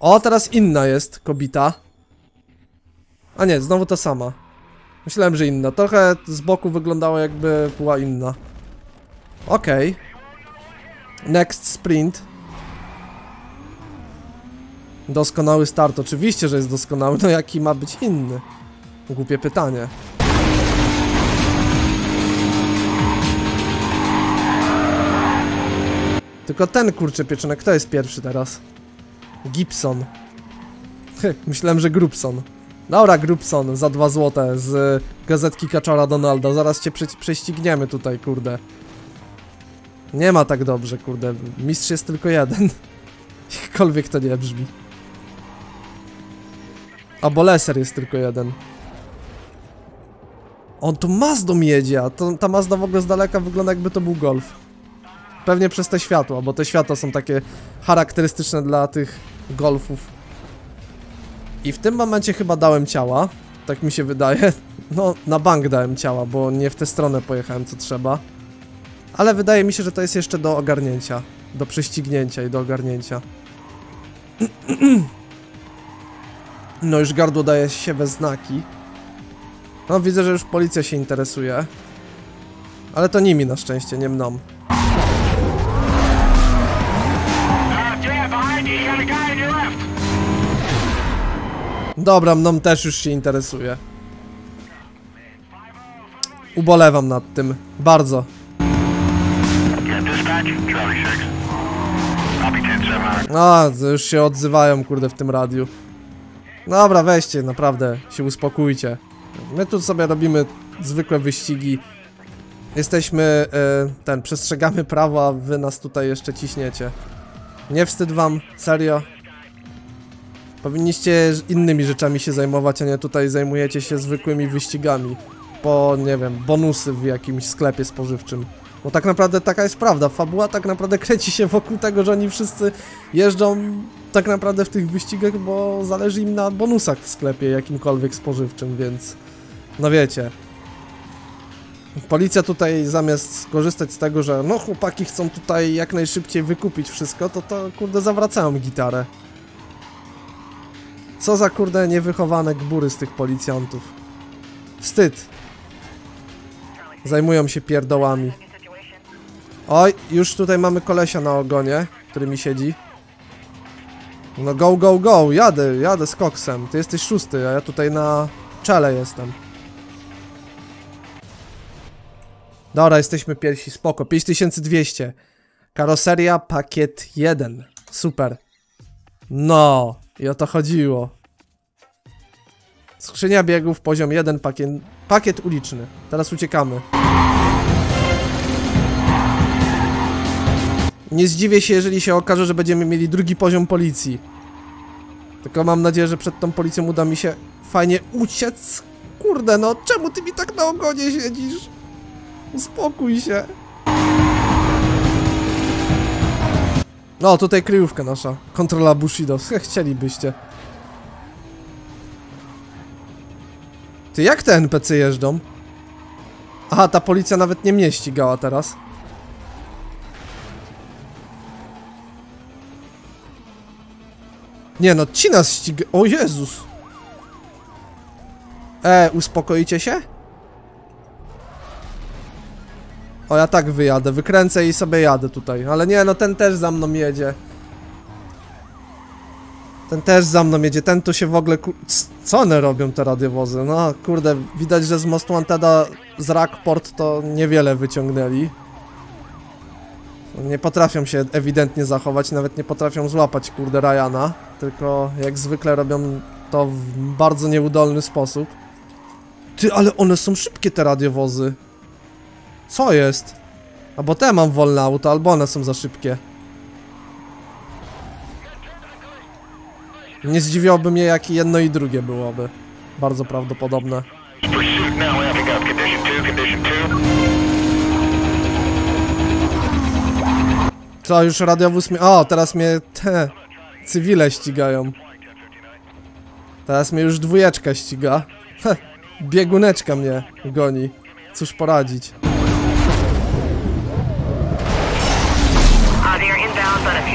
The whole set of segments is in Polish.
O, teraz inna jest kobita. A nie, znowu ta sama. Myślałem, że inna. Trochę z boku wyglądało jakby była inna. Okej. Next sprint. Doskonały start. Oczywiście, że jest doskonały. No jaki ma być inny? Głupie pytanie. Tylko ten kurczę pieczonek, kto jest pierwszy teraz? Gibson. Myślałem, że Grubson. Dobra, Grubson, za dwa złote z gazetki Kaczora Donalda. Zaraz cię prze prześcigniemy tutaj, kurde. Nie ma tak dobrze, kurde. Mistrz jest tylko jeden. Jakkolwiek to nie brzmi. A Boleser jest tylko jeden. On tu Mazdą jedzie, a to, ta Mazda w ogóle z daleka wygląda jakby to był Golf. Pewnie przez te światła, bo te światła są takie charakterystyczne dla tych Golfów. I w tym momencie chyba dałem ciała, tak mi się wydaje. No, na bank dałem ciała, bo nie w tę stronę pojechałem co trzeba. Ale wydaje mi się, że to jest jeszcze do ogarnięcia. Do prześcignięcia i do ogarnięcia. No już gardło daje się we znaki. No widzę, że już policja się interesuje. Ale to nimi na szczęście, nie mną. Dobra, mną też już się interesuje. Ubolewam nad tym. Bardzo. A, już się odzywają, kurde, w tym radiu. Dobra, weźcie, naprawdę, się uspokójcie. My tu sobie robimy zwykłe wyścigi. Jesteśmy, e, ten, przestrzegamy prawa, wy nas tutaj jeszcze ciśniecie. Nie wstyd wam? Serio? Powinniście innymi rzeczami się zajmować, a nie tutaj zajmujecie się zwykłymi wyścigami. Po, nie wiem, bonusy w jakimś sklepie spożywczym. Bo tak naprawdę taka jest prawda. Fabuła tak naprawdę kręci się wokół tego, że oni wszyscy jeżdżą tak naprawdę w tych wyścigach, bo zależy im na bonusach w sklepie jakimkolwiek spożywczym, więc no wiecie. Policja tutaj zamiast skorzystać z tego, że no chłopaki chcą tutaj jak najszybciej wykupić wszystko, to to kurde zawracają gitarę. Co za kurde niewychowane gbury z tych policjantów. Wstyd. Zajmują się pierdołami. Oj, już tutaj mamy kolesia na ogonie, który mi siedzi. No go, go, go, jadę, jadę z koksem. Ty jesteś szósty, a ja tutaj na czele jestem. Dobra, jesteśmy pierwsi, spoko. 5200. Karoseria, pakiet 1. Super. No, i o to chodziło. Skrzynia biegów, poziom 1, pakiet, pakiet uliczny. Teraz uciekamy. Nie zdziwię się, jeżeli się okaże, że będziemy mieli drugi poziom policji. Tylko mam nadzieję, że przed tą policją uda mi się fajnie uciec. Kurde, no czemu ty mi tak na ogonie siedzisz? Uspokój się. No, tutaj kryjówka nasza. Kontrola Bushido. Chcielibyście. Ty, jak te NPC jeżdżą? Aha, ta policja nawet nie mnie ścigała teraz. Nie no, ci nas ściga... O Jezus! E, uspokoicie się? O, ja tak wyjadę, wykręcę i sobie jadę tutaj. Ale nie, no ten też za mną jedzie. Ten też za mną jedzie, ten tu się w ogóle... Co one robią te radiowozy? No, kurde, widać, że z mostu Anteda z Rockport to niewiele wyciągnęli. Nie potrafią się ewidentnie zachować, nawet nie potrafią złapać, kurde, Ryana. Tylko jak zwykle robią to w bardzo nieudolny sposób. Ty, ale one są szybkie te radiowozy. Co jest? Albo te mam wolne auto, albo one są za szybkie. Nie zdziwiłoby mnie, jak jedno i drugie byłoby. Bardzo prawdopodobne. Co, już radiowóz mnie... O, teraz mnie te cywile ścigają. Teraz mnie już dwójeczka ściga. Heh, bieguneczka mnie goni. Cóż poradzić.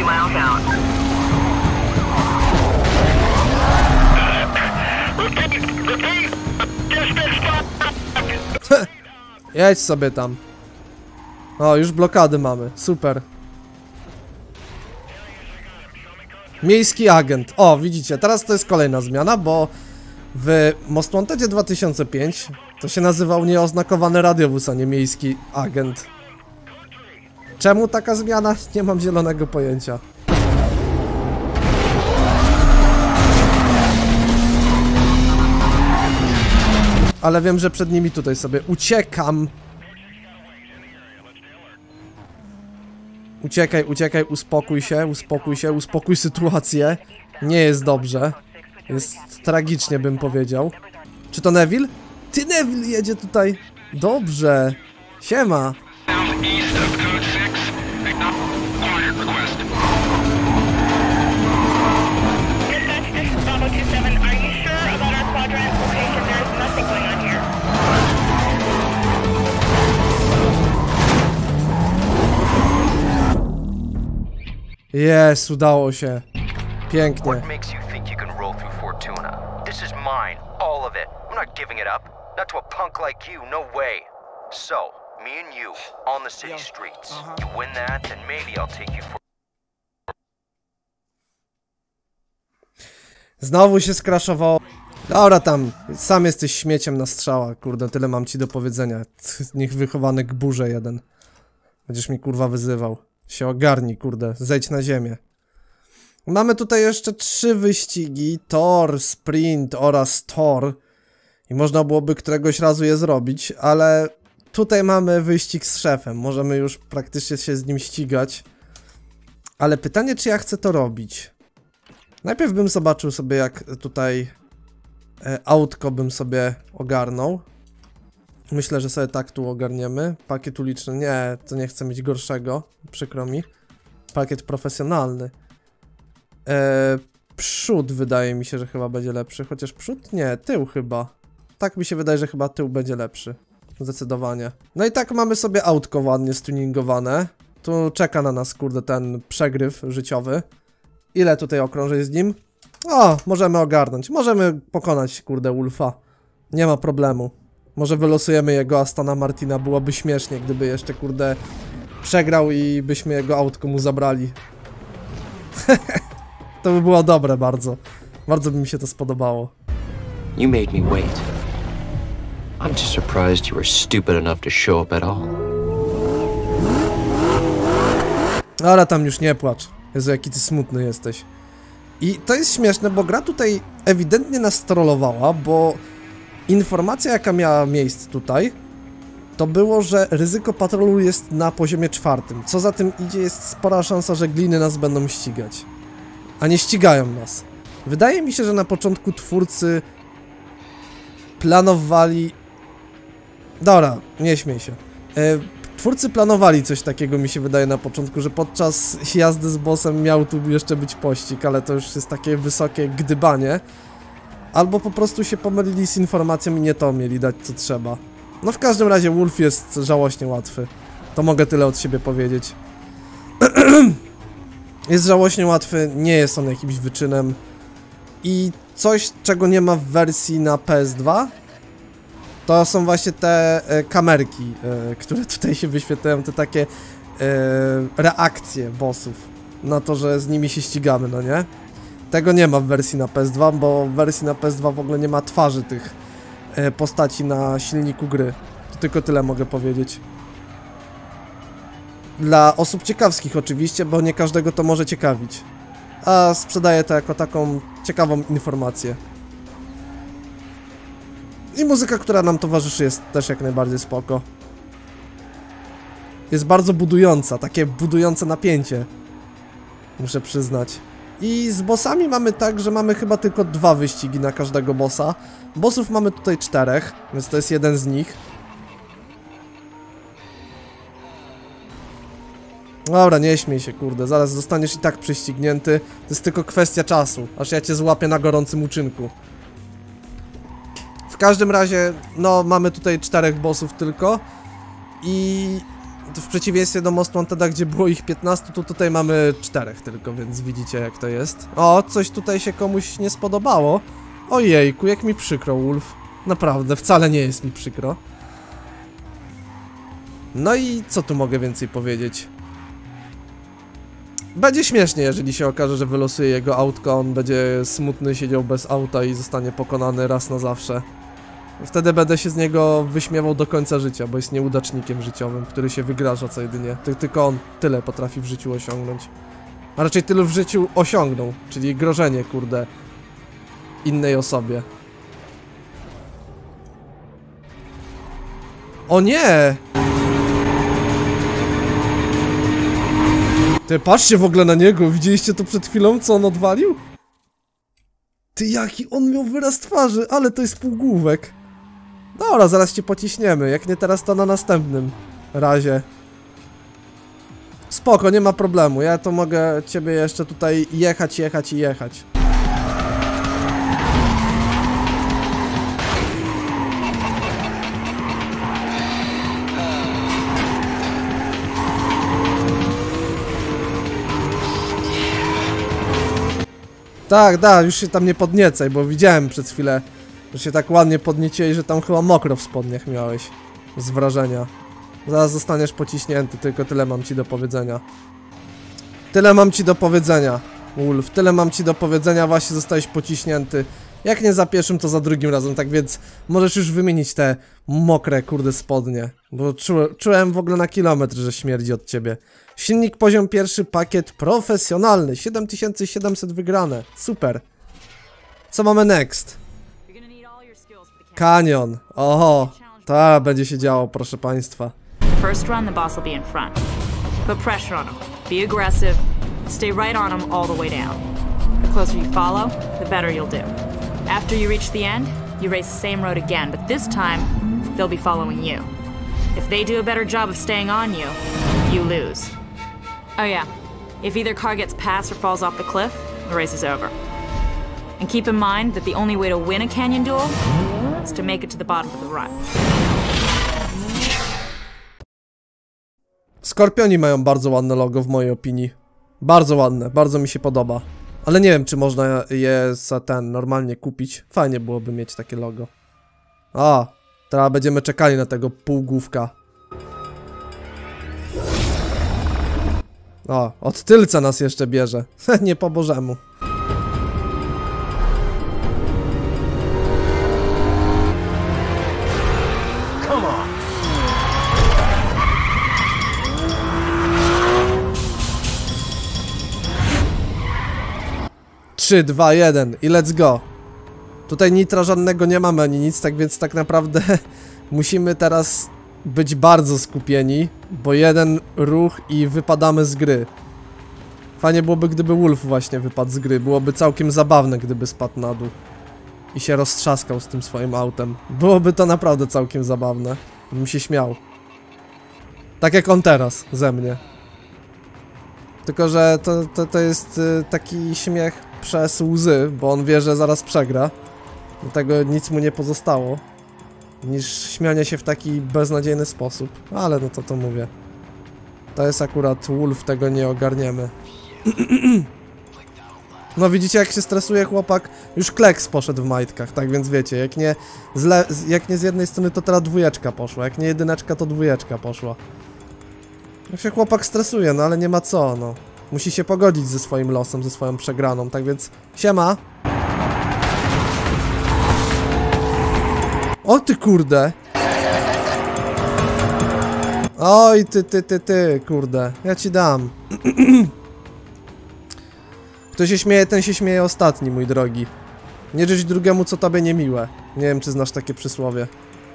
two miles out. Jedź sobie tam. O, już blokady mamy. Super. Miejski agent. O, widzicie, teraz to jest kolejna zmiana, bo w Most Wantedzie 2005 to się nazywał nieoznakowany radiowóz, a nie miejski agent. Czemu taka zmiana? Nie mam zielonego pojęcia. Ale wiem, że przed nimi tutaj sobie uciekam. Uciekaj, uciekaj, uspokój się, uspokój się, uspokój sytuację. Nie jest dobrze. Jest tragicznie, bym powiedział. Czy to Neville? Ty, Neville jedzie tutaj. Dobrze. Siema. Quiet request. Dispatch, this is Bravo 27. Are you sure about our quadrant location? There's nothing going on here. Jest, udało się. Pięknie. What makes you think you can roll through Fortuna? This is mine, all of it. I'm not giving it up. Not to a punk like you, no way. So, me and you, on the city streets. You win that, and maybe I'll take you for Znowu się skraszowało. Dobra tam, sam jesteś śmieciem na strzała, kurde, tyle mam ci do powiedzenia. Niech wychowany k burze jeden. Będziesz mi kurwa wyzywał. Się ogarnij, kurde, zejdź na ziemię. Mamy tutaj jeszcze trzy wyścigi, Tor, Sprint oraz Tor. I można byłoby któregoś razu je zrobić, ale tutaj mamy wyścig z szefem. Możemy już praktycznie się z nim ścigać. Ale pytanie, czy ja chcę to robić? Najpierw bym zobaczył sobie jak tutaj e, autko bym sobie ogarnął. Myślę, że sobie tak tu ogarniemy. Pakiet uliczny, nie, to nie chcę mieć gorszego, przykro mi. Pakiet profesjonalny. E, przód wydaje mi się, że chyba będzie lepszy, chociaż przód? Nie, tył chyba. Tak mi się wydaje, że chyba tył będzie lepszy. Zdecydowanie. No i tak mamy sobie autko ładnie stuningowane. Tu czeka na nas, kurde, ten przegryw życiowy. Ile tutaj okrążeń z nim? O, możemy ogarnąć. Możemy pokonać, kurde, Ulfa. Nie ma problemu. Może wylosujemy jego Astana Martina. Byłoby śmiesznie, gdyby jeszcze, kurde, przegrał i byśmy jego autko mu zabrali. to by było dobre bardzo. Bardzo by mi się to spodobało. You made me wait. I'm just surprised you were stupid enough to show up at all. Ale tam już nie płacz. Jezu, jaki ty smutny jesteś. I to jest śmieszne, bo gra tutaj ewidentnie nas trollowała, bo informacja jaka miała miejsce tutaj, to było, że ryzyko patrolu jest na poziomie czwartym. Co za tym idzie, jest spora szansa, że gliny nas będą ścigać. A nie ścigają nas. Wydaje mi się, że na początku twórcy planowali... Dobra, nie śmiej się. E, twórcy planowali coś takiego, mi się wydaje na początku, że podczas jazdy z bossem miał tu jeszcze być pościg, ale to już jest takie wysokie gdybanie. Albo po prostu się pomylili z informacją i nie to mieli dać co trzeba. No w każdym razie Wolf jest żałośnie łatwy. To mogę tyle od siebie powiedzieć. jest żałośnie łatwy, nie jest on jakimś wyczynem. I coś, czego nie ma w wersji na PS2, to są właśnie te e, kamerki, e, które tutaj się wyświetlają, te takie e, reakcje bossów na to, że z nimi się ścigamy, no nie? Tego nie ma w wersji na PS2, bo w wersji na PS2 w ogóle nie ma twarzy tych postaci na silniku gry. To tylko tyle mogę powiedzieć. Dla osób ciekawskich oczywiście, bo nie każdego to może ciekawić. A sprzedaję to jako taką ciekawą informację. I muzyka, która nam towarzyszy jest też jak najbardziej spoko. Jest bardzo budująca, takie budujące napięcie. Muszę przyznać. I z bossami mamy tak, że mamy chyba tylko dwa wyścigi na każdego bossa. Bossów mamy tutaj czterech, więc to jest jeden z nich. Dobra, nie śmiej się, kurde, zaraz zostaniesz i tak prześcignięty. To jest tylko kwestia czasu, aż ja cię złapię na gorącym uczynku. Każdym razie, no, mamy tutaj czterech bossów tylko. I w przeciwieństwie do Most Wanteda, gdzie było ich 15, to tutaj mamy czterech tylko, więc widzicie jak to jest. O, coś tutaj się komuś nie spodobało. Ojejku, jak mi przykro, Wolf. Naprawdę, wcale nie jest mi przykro. No i co tu mogę więcej powiedzieć? Będzie śmiesznie, jeżeli się okaże, że wylosuje jego autko, on będzie smutny, siedział bez auta i zostanie pokonany raz na zawsze. Wtedy będę się z niego wyśmiewał do końca życia, bo jest nieudacznikiem życiowym, który się wygraża co jedynie. Ty, tylko on tyle potrafi w życiu osiągnąć. A raczej tylu w życiu osiągnął, czyli grożenie, kurde, innej osobie. O nie! Ty, patrzcie w ogóle na niego, widzieliście to przed chwilą, co on odwalił? Ty, jaki on miał wyraz twarzy, ale to jest półgłówek. Dobra, zaraz cię pociśniemy, jak nie teraz, to na następnym razie. Spoko, nie ma problemu, ja to mogę ciebie jeszcze tutaj jechać, jechać i jechać. Tak, da, już się tam nie podniecaj, bo widziałem przez chwilę, że się tak ładnie podnieciłeś, że tam chyba mokro w spodniach miałeś. Z wrażenia. Zaraz zostaniesz pociśnięty, tylko tyle mam ci do powiedzenia. Tyle mam ci do powiedzenia, Wolf, tyle mam ci do powiedzenia, właśnie zostałeś pociśnięty. Jak nie za pierwszym, to za drugim razem, tak więc możesz już wymienić te mokre, kurde, spodnie. Bo czu, czułem w ogóle na kilometr, że śmierdzi od ciebie. Silnik poziom pierwszy, pakiet profesjonalny, 7700 wygrane, super. Co mamy next? Kanion, oho, ta będzie się działo, proszę państwa. First run, the boss will be in front. Put pressure on him. Be aggressive. Stay right on him all the way down. The closer you follow, the better you'll do. After you reach the end, you race the same road again, but this time, they'll be following you. If they do a better job of staying on you, you lose. Oh, yeah. If either car gets past or falls off the cliff, the race is over. And keep in mind that the only way to win a canyon duel is to make it to the bottom of the run. Skorpioni mają bardzo ładne logo w mojej opinii. Bardzo ładne, bardzo mi się podoba. Ale nie wiem, czy można je za ten normalnie kupić. Fajnie byłoby mieć takie logo. A, teraz będziemy czekali na tego półgłówka. O, od tylca nas jeszcze bierze. nie po bożemu. Trzy, dwa, jeden i let's go. Tutaj nitra żadnego nie mamy ani nic, tak więc tak naprawdę musimy teraz być bardzo skupieni, bo jeden ruch i wypadamy z gry. Fajnie byłoby, gdyby Wolf właśnie wypadł z gry. Byłoby całkiem zabawne, gdyby spadł na dół. I się roztrzaskał z tym swoim autem. Byłoby to naprawdę całkiem zabawne. Bym się śmiał. Tak jak on teraz, ze mnie. Tylko, że to, to, to jest y, taki śmiech przez łzy, bo on wie, że zaraz przegra. Dlatego nic mu nie pozostało. Niż śmianie się w taki beznadziejny sposób. Ale no to to mówię. To jest akurat Wolf, tego nie ogarniemy. No widzicie jak się stresuje chłopak? Już kleks poszedł w majtkach, tak więc wiecie, jak nie, z jak nie z jednej strony to teraz dwójeczka poszła, jak nie jedyneczka to dwójeczka poszła. Jak się chłopak stresuje, no ale nie ma co, no. Musi się pogodzić ze swoim losem, ze swoją przegraną, tak więc siema. O ty kurde. Oj ty, ty, ty, ty, kurde. Ja ci dam. Kto się śmieje, ten się śmieje ostatni, mój drogi. Nie życz drugiemu, co tobie niemiłe. Nie wiem, czy znasz takie przysłowie.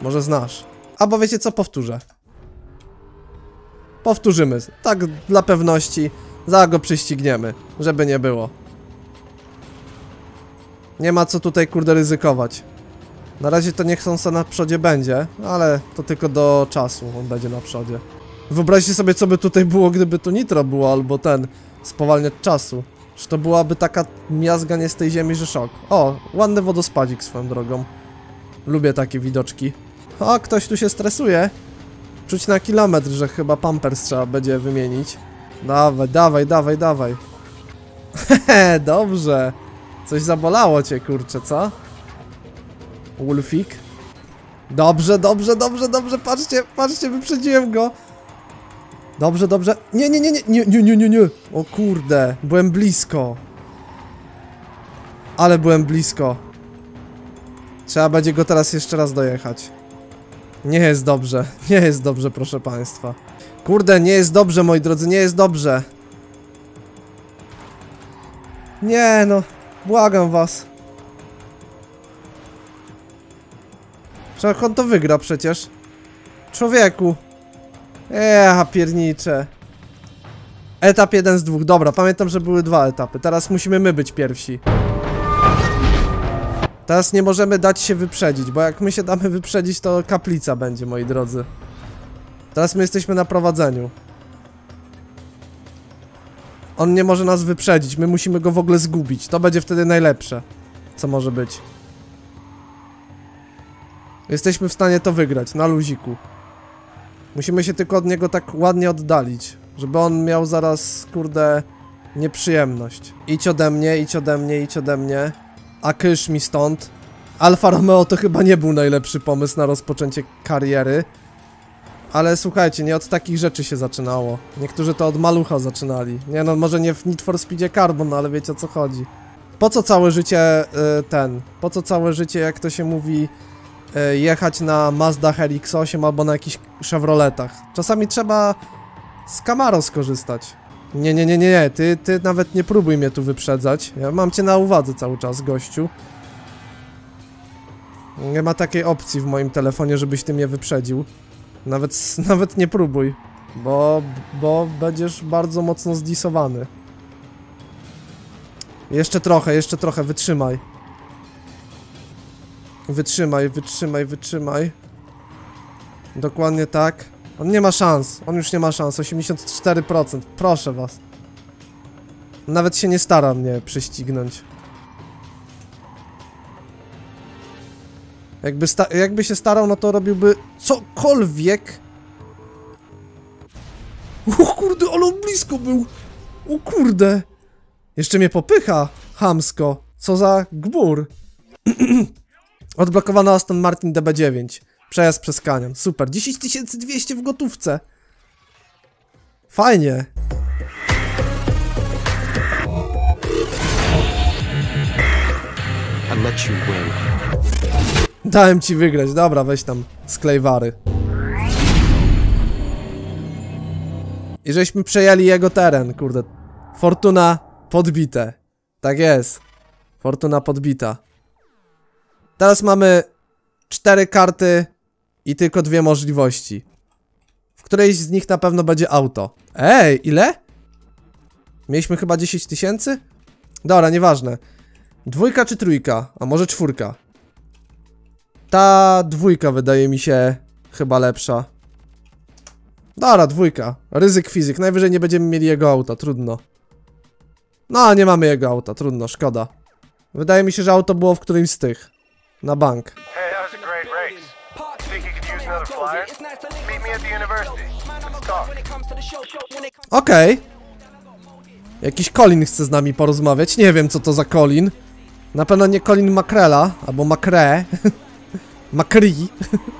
Może znasz. Albo wiecie co, powtórzę. Powtórzymy. Tak dla pewności. Za go przyścigniemy. Żeby nie było. Nie ma co tutaj kurde ryzykować. Na razie to niech on se na przodzie będzie, ale to tylko do czasu on będzie na przodzie. Wyobraźcie sobie, co by tutaj było, gdyby tu nitro było, albo ten, spowalniać czasu. Czy to byłaby taka miazga nie z tej ziemi, że szok. O, ładny wodospadzik swoją drogą. Lubię takie widoczki. O, ktoś tu się stresuje. Czuć na kilometr, że chyba pampers trzeba będzie wymienić. Dawaj, dawaj, dawaj, dawaj. Hehe, dobrze. Coś zabolało cię, kurczę, co? Wolfik. Dobrze, dobrze, dobrze, dobrze, patrzcie, patrzcie, wyprzedziłem go. Dobrze, dobrze. Nie, nie, nie, nie, nie, nie, nie, nie, nie. O kurde, byłem blisko. Ale byłem blisko. Trzeba będzie go teraz jeszcze raz dojechać. Nie jest dobrze, nie jest dobrze, proszę państwa. Kurde, nie jest dobrze, moi drodzy, nie jest dobrze. Nie no, błagam was. Czemu on to wygra przecież? Człowieku. Eee, piernicze. Etap jeden z dwóch. Dobra, pamiętam, że były dwa etapy. Teraz musimy my być pierwsi. Teraz nie możemy dać się wyprzedzić, bo jak my się damy wyprzedzić, to kaplica będzie, moi drodzy. Teraz my jesteśmy na prowadzeniu. On nie może nas wyprzedzić, my musimy go w ogóle zgubić. To będzie wtedy najlepsze, co może być. Jesteśmy w stanie to wygrać, na luziku. Musimy się tylko od niego tak ładnie oddalić, żeby on miał zaraz, kurde, nieprzyjemność. Idź ode mnie, idź ode mnie, idź ode mnie. A kysz mi stąd. Alfa Romeo to chyba nie był najlepszy pomysł na rozpoczęcie kariery. Ale słuchajcie, nie od takich rzeczy się zaczynało. Niektórzy to od malucha zaczynali. Nie no, może nie w Need for Speedzie Carbon, ale wiecie o co chodzi. Po co całe życie y, ten? Po co całe życie, jak to się mówi, y, jechać na Mazdach RX-8 albo na jakichś Chevroletach? Czasami trzeba z Camaro skorzystać. Nie, nie, nie, nie, ty, ty nawet nie próbuj mnie tu wyprzedzać. Ja mam cię na uwadze cały czas, gościu. Nie ma takiej opcji w moim telefonie, żebyś ty mnie wyprzedził. Nawet, nawet nie próbuj, bo, bo będziesz bardzo mocno zdisowany. Jeszcze trochę, jeszcze trochę, wytrzymaj. Wytrzymaj, wytrzymaj, wytrzymaj. Dokładnie tak. On nie ma szans, on już nie ma szans, 84%, proszę was. Nawet się nie stara mnie prześcignąć. Jakby, jakby się starał, no to robiłby cokolwiek. O kurde, ale on blisko był. O kurde. Jeszcze mnie popycha, hamsko. Co za gbur. Odblokowano Aston Martin DB9. Przejazd przez kanion. Super. 10200 w gotówce. Fajnie. Dałem ci wygrać. Dobra, weź tam sklejwary. I żeśmy przejęli jego teren, kurde. Fortuna podbite. Tak jest. Fortuna podbita. Teraz mamy cztery karty i tylko dwie możliwości. W którejś z nich na pewno będzie auto. Ej, ile? Mieliśmy chyba 10 tysięcy? Dobra, nieważne. Dwójka czy trójka? A może czwórka? Ta dwójka wydaje mi się chyba lepsza. Dobra, dwójka. Ryzyk fizyk. Najwyżej nie będziemy mieli jego auta, trudno. No, nie mamy jego auta, trudno, szkoda. Wydaje mi się, że auto było w którymś z tych. Na bank. Okej. Jakiś Colin chce z nami porozmawiać. Nie wiem, co to za Colin. Na pewno nie Colin Makrela, albo Makre. Makri.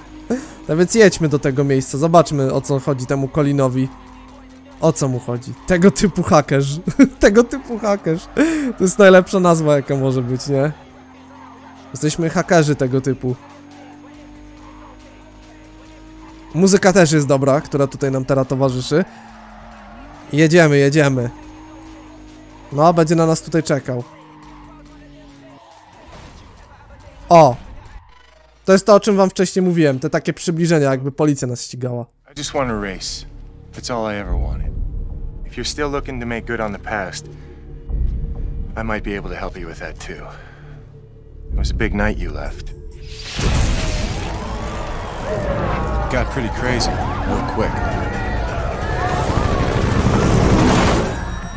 no więc jedźmy do tego miejsca. Zobaczmy, o co chodzi temu Colinowi. O co mu chodzi? Tego typu hakerz. tego typu hakerz. To jest najlepsza nazwa, jaka może być, nie? Jesteśmy hakerzy tego typu. Muzyka też jest dobra, która tutaj nam teraz towarzyszy. Jedziemy, jedziemy. No, będzie na nas tutaj czekał. O! To jest to, o czym wam wcześniej mówiłem. Te takie przybliżenia, jakby policja nas ścigała. I just want to race. That's all I ever wanted. If you're still looking to make good on the past, I might be able to help you with that too. It was a big night you left. Got pretty crazy, real quick.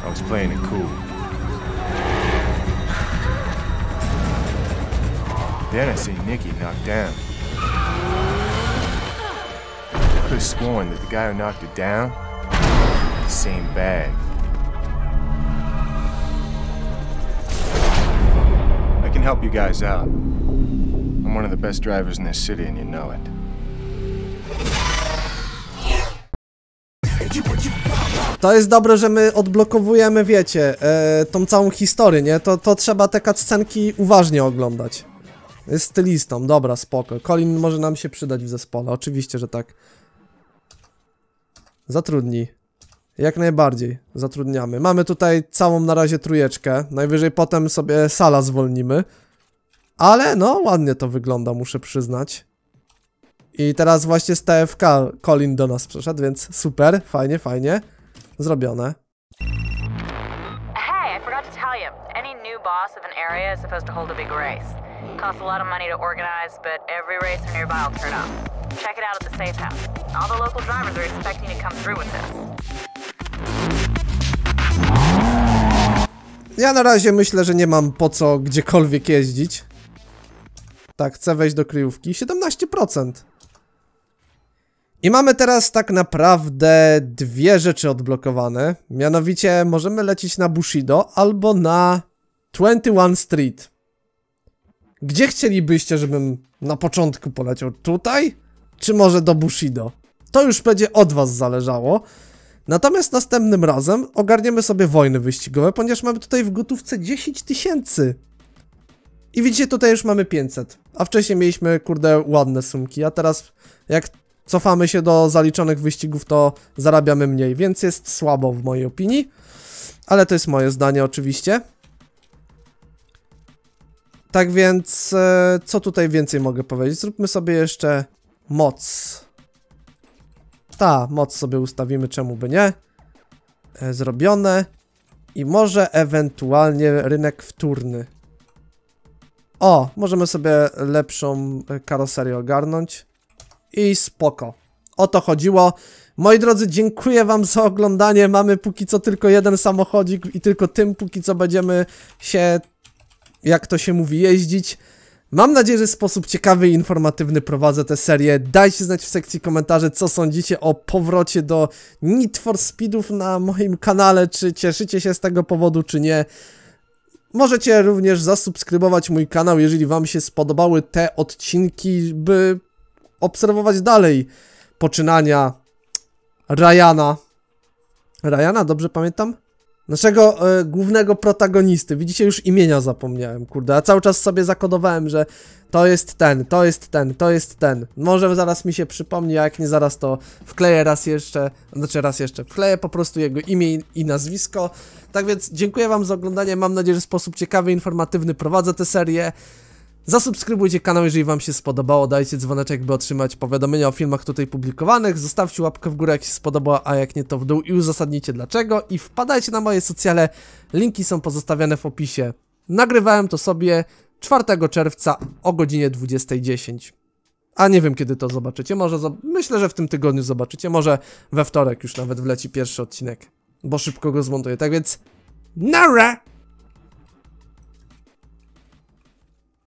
I was playing it cool. Then I see Nikki knocked down. Could have sworn that the guy who knocked her down, the same bag. I can help you guys out. I'm one of the best drivers in this city, and you know it. To jest dobre, że my odblokowujemy, wiecie, e, tą całą historię, nie? To, to trzeba te cutscenki uważnie oglądać. Jest stylistą, dobra, spoko. Colin może nam się przydać w zespole, oczywiście, że tak. Zatrudnij. Jak najbardziej, zatrudniamy. Mamy tutaj całą na razie trójeczkę, najwyżej potem sobie sala zwolnimy. Ale no, ładnie to wygląda, muszę przyznać. I teraz właśnie z TFK Colin do nas przyszedł, więc super, fajnie, fajnie. Zrobione. Hey, I forgot to tell you. Any new boss of an area is supposed to hold a big race. Costs a lot of money to organize, but every racer nearby will turn up. Check it out at the safe house. All the local drivers are expecting to come through with this. Ja na razie myślę, że nie mam po co gdziekolwiek jeździć. Tak, chcę wejść do kryjówki. 17%. I mamy teraz tak naprawdę dwie rzeczy odblokowane. Mianowicie możemy lecieć na Bushido albo na 21 Street. Gdzie chcielibyście, żebym na początku poleciał? Tutaj? Czy może do Bushido? To już będzie od was zależało. Natomiast następnym razem ogarniemy sobie wojny wyścigowe, ponieważ mamy tutaj w gotówce 10 tysięcy. I widzicie, tutaj już mamy 500. A wcześniej mieliśmy, kurde, ładne sumki. A teraz, jak cofamy się do zaliczonych wyścigów, to zarabiamy mniej, więc jest słabo w mojej opinii. Ale to jest moje zdanie, oczywiście. Tak więc, e, co tutaj więcej mogę powiedzieć? Zróbmy sobie jeszcze moc. Ta, moc sobie ustawimy, czemu by nie. E, zrobione. I może ewentualnie rynek wtórny. O, możemy sobie lepszą e, karoserię ogarnąć. I spoko. O to chodziło. Moi drodzy, dziękuję wam za oglądanie. Mamy póki co tylko jeden samochodzik i tylko tym póki co będziemy się, jak to się mówi, jeździć. Mam nadzieję, że w sposób ciekawy i informatywny prowadzę tę serię. Dajcie znać w sekcji komentarzy, co sądzicie o powrocie do Need for Speedów na moim kanale, czy cieszycie się z tego powodu, czy nie. Możecie również zasubskrybować mój kanał, jeżeli wam się spodobały te odcinki, by obserwować dalej poczynania Ryana. Ryana, dobrze pamiętam? Naszego e, głównego protagonisty. Widzicie, już imienia zapomniałem, kurde. A cały czas sobie zakodowałem, że to jest ten, to jest ten, to jest ten. Może zaraz mi się przypomni, a jak nie zaraz to wkleję raz jeszcze, znaczy raz jeszcze, wkleję po prostu jego imię i, i nazwisko. Tak więc dziękuję wam za oglądanie, mam nadzieję, że w sposób ciekawy, informatywny prowadzę tę serię. Zasubskrybujcie kanał, jeżeli wam się spodobało, dajcie dzwoneczek, by otrzymać powiadomienia o filmach tutaj publikowanych, zostawcie łapkę w górę, jak się spodobało, a jak nie, to w dół. I uzasadnijcie dlaczego. I wpadajcie na moje socjale, linki są pozostawione w opisie. Nagrywałem to sobie 4 czerwca o godzinie 20.10. A nie wiem kiedy to zobaczycie, może zob myślę, że w tym tygodniu zobaczycie, może we wtorek już nawet wleci pierwszy odcinek, bo szybko go zmontuję, tak więc nara!